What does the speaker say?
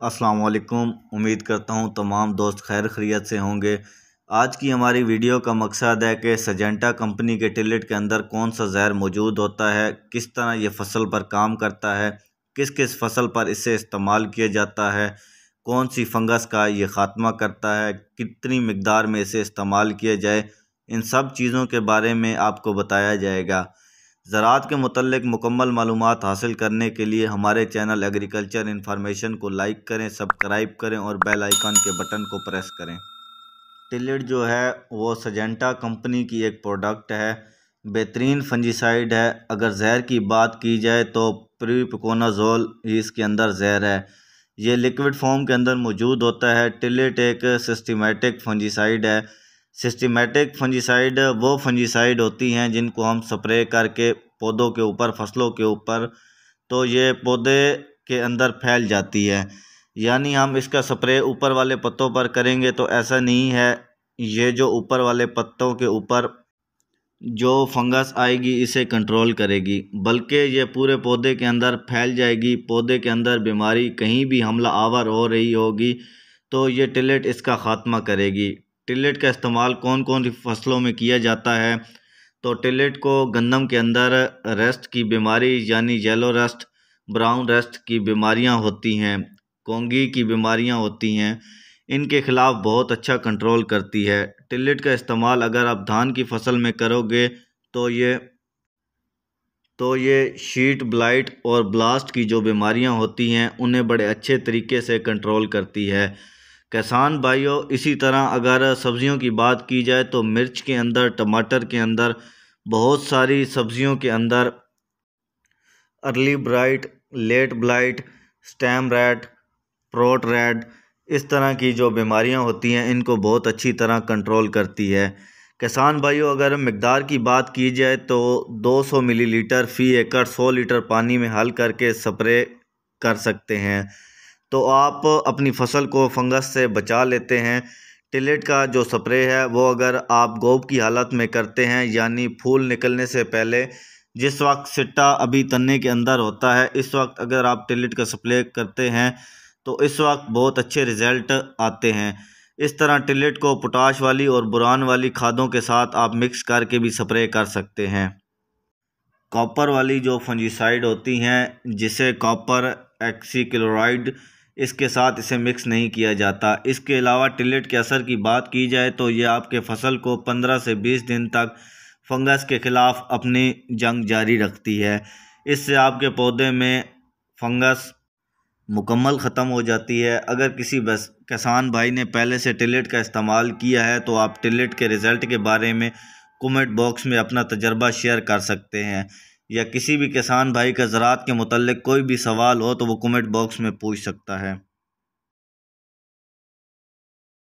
अस्सलाम वालेकुम उम्मीद करता हूँ तमाम दोस्त खैर खरीत से होंगे। आज की हमारी वीडियो का मकसद है कि सजेंटा कंपनी के टिलेट के अंदर कौन सा जहर मौजूद होता है, किस तरह ये फ़सल पर काम करता है, किस किस फ़सल पर इसे इस्तेमाल किया जाता है, कौन सी फंगस का ये ख़ात्मा करता है, कितनी मकदार में इसे इस्तेमाल किया जाए, इन सब चीज़ों के बारे में आपको बताया जाएगा। ज़रात के मतलब मुकम्मल मालूम हासिल करने के लिए हमारे चैनल एग्रीकल्चर इन्फॉर्मेशन को लाइक करें, सब्सक्राइब करें और बेल आइकन के बटन को प्रेस करें। टिलिट जो है, वो सजेंटा कंपनी की एक प्रोडक्ट है। बेहतरीन फंजीसाइड है। अगर जहर की बात की जाए तो प्रीपिकोनाजोल ही इसके अंदर जहर है। ये लिक्विड फॉर्म के अंदर मौजूद होता है। टिलिट एक सिस्टमेटिक फंजीसाइड है। सिस्टमेटिक फंजीसाइड वो फंजीसाइड होती हैं जिनको हम स्प्रे करके पौधों के ऊपर, फ़सलों के ऊपर तो ये पौधे के अंदर फैल जाती है। यानी हम इसका स्प्रे ऊपर वाले पत्तों पर करेंगे तो ऐसा नहीं है। ये जो ऊपर वाले पत्तों के ऊपर जो फंगस आएगी, इसे कंट्रोल करेगी। बल्कि ये पूरे पौधे के अंदर फैल जाएगी। पौधे के अंदर बीमारी कहीं भी हमला आवर हो रही होगी तो ये टिलेट इसका ख़ात्मा करेगी। टिलेट का इस्तेमाल कौन कौन सी फ़सलों में किया जाता है? तो टिलेट को गंदम के अंदर रेस्ट की बीमारी यानी येलो रेस्ट ब्राउन रेस्ट की बीमारियाँ होती हैं, कोंगी की बीमारियाँ होती हैं, इनके ख़िलाफ़ बहुत अच्छा कंट्रोल करती है। टिलेट का इस्तेमाल अगर आप धान की फ़सल में करोगे तो ये तो ये शीट ब्लाइट और ब्लास्ट की जो बीमारियाँ होती हैं, उन्हें बड़े अच्छे तरीके से कंट्रोल करती है। किसान भाइयों, इसी तरह अगर सब्ज़ियों की बात की जाए तो मिर्च के अंदर, टमाटर के अंदर, बहुत सारी सब्ज़ियों के अंदर, early blight, late blight, stem rot, fruit rot इस तरह की जो बीमारियाँ होती हैं, इनको बहुत अच्छी तरह कंट्रोल करती है। किसान भाइयों, अगर मकदार की बात की जाए तो 200 मिलीलीटर, फ़ी एकड़ 100 लीटर पानी में हल करके स्प्रे कर सकते हैं। तो आप अपनी फ़सल को फंगस से बचा लेते हैं। टिलेट का जो स्प्रे है, वो अगर आप गोब की हालत में करते हैं, यानी फूल निकलने से पहले, जिस वक्त सिट्टा अभी तन्ने के अंदर होता है, इस वक्त अगर आप टिलेट का स्प्रे करते हैं तो इस वक्त बहुत अच्छे रिज़ल्ट आते हैं। इस तरह टिलेट को पोटाश वाली और बुरान वाली खादों के साथ आप मिक्स करके भी स्प्रे कर सकते हैं। कॉपर वाली जो फंजीसाइड होती हैं, जिसे कॉपर एक्सीक्लोराइड इसके साथ इसे मिक्स नहीं किया जाता। इसके अलावा टिलेट के असर की बात की जाए तो ये आपके फ़सल को पंद्रह से बीस दिन तक फंगस के ख़िलाफ़ अपनी जंग जारी रखती है। इससे आपके पौधे में फंगस मुकम्मल ख़त्म हो जाती है। अगर किसी बस, किसान भाई ने पहले से टिलेट का इस्तेमाल किया है तो आप टिलेट के रिज़ल्ट के बारे में कमेंट बॉक्स में अपना तजर्बा शेयर कर सकते हैं। या किसी भी किसान भाई का ज़रात के मुतल कोई भी सवाल हो तो वो कमेंट बॉक्स में पूछ सकता है।